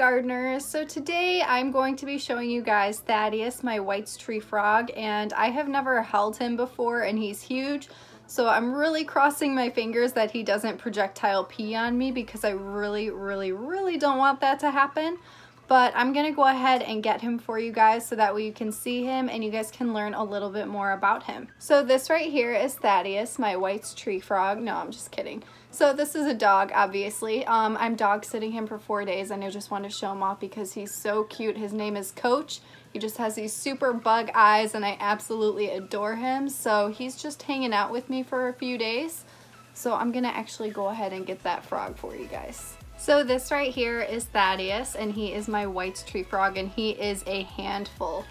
gardeners. So today I'm going to be showing you guys Thaddeus my White's tree frog and I have never held him before and he's huge so I'm really crossing my fingers that he doesn't projectile pee on me because I really really really don't want that to happen but I'm gonna go ahead and get him for you guys so that way you can see him and you guys can learn a little bit more about him. So this right here is Thaddeus, my White's tree frog. No, I'm just kidding. So this is a dog, obviously. Um, I'm dog sitting him for four days and I just want to show him off because he's so cute. His name is Coach. He just has these super bug eyes and I absolutely adore him. So he's just hanging out with me for a few days. So I'm to actually go ahead and get that frog for you guys. So this right here is Thaddeus and he is my White's tree frog and he is a handful.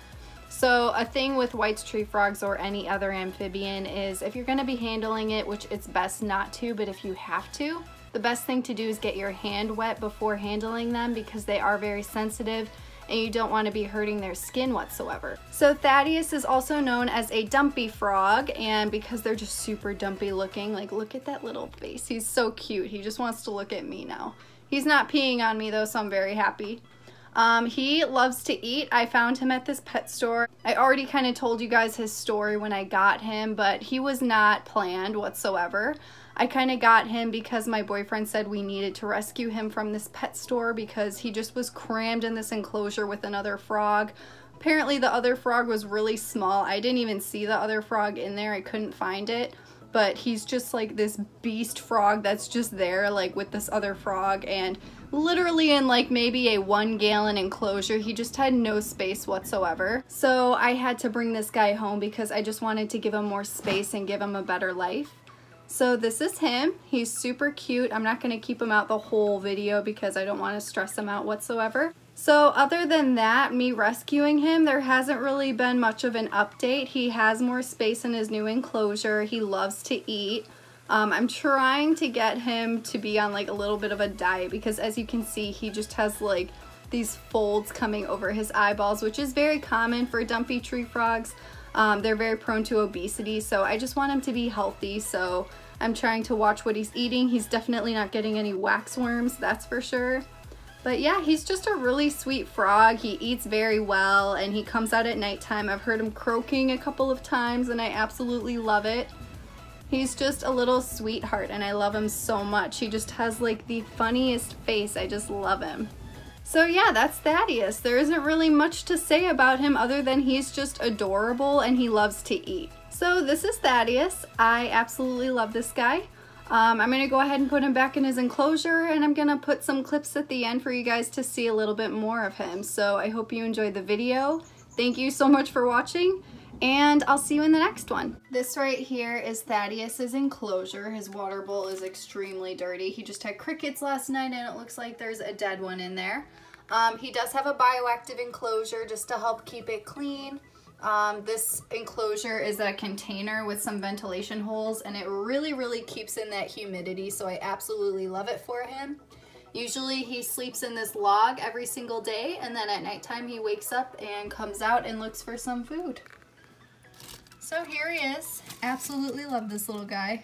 So a thing with White's tree frogs or any other amphibian is if you're going to be handling it, which it's best not to, but if you have to, the best thing to do is get your hand wet before handling them because they are very sensitive and you don't want to be hurting their skin whatsoever. So Thaddeus is also known as a dumpy frog and because they're just super dumpy looking, like look at that little face. He's so cute. He just wants to look at me now. He's not peeing on me though, so I'm very happy. Um, he loves to eat. I found him at this pet store. I already kind of told you guys his story when I got him, but he was not planned whatsoever. I kind of got him because my boyfriend said we needed to rescue him from this pet store because he just was crammed in this enclosure with another frog. Apparently the other frog was really small. I didn't even see the other frog in there. I couldn't find it but he's just like this beast frog that's just there like with this other frog. And literally in like maybe a one gallon enclosure he just had no space whatsoever. So I had to bring this guy home because I just wanted to give him more space and give him a better life. So this is him. He's super cute. I'm not to keep him out the whole video because I don't want to stress him out whatsoever so other than that, me rescuing him, there hasn't really been much of an update. He has more space in his new enclosure. He loves to eat. Um, I'm trying to get him to be on like a little bit of a diet because as you can see, he just has like these folds coming over his eyeballs, which is very common for dumpy tree frogs. Um, they're very prone to obesity, so I just want him to be healthy, so I'm trying to watch what he's eating. He's definitely not getting any wax worms, that's for sure. But yeah, he's just a really sweet frog. He eats very well and he comes out at nighttime. I've heard him croaking a couple of times and I absolutely love it. He's just a little sweetheart and I love him so much. He just has like the funniest face. I just love him. So yeah, that's Thaddeus. There isn't really much to say about him other than he's just adorable and he loves to eat. So this is Thaddeus. I absolutely love this guy. Um, I'm going to go ahead and put him back in his enclosure and I'm going to put some clips at the end for you guys to see a little bit more of him. So I hope you enjoyed the video. Thank you so much for watching and I'll see you in the next one. This right here is Thaddeus's enclosure. His water bowl is extremely dirty. He just had crickets last night and it looks like there's a dead one in there. Um, he does have a bioactive enclosure just to help keep it clean. Um, this enclosure is a container with some ventilation holes and it really, really keeps in that humidity. So I absolutely love it for him. Usually he sleeps in this log every single day and then at nighttime he wakes up and comes out and looks for some food. So here he is. Absolutely love this little guy.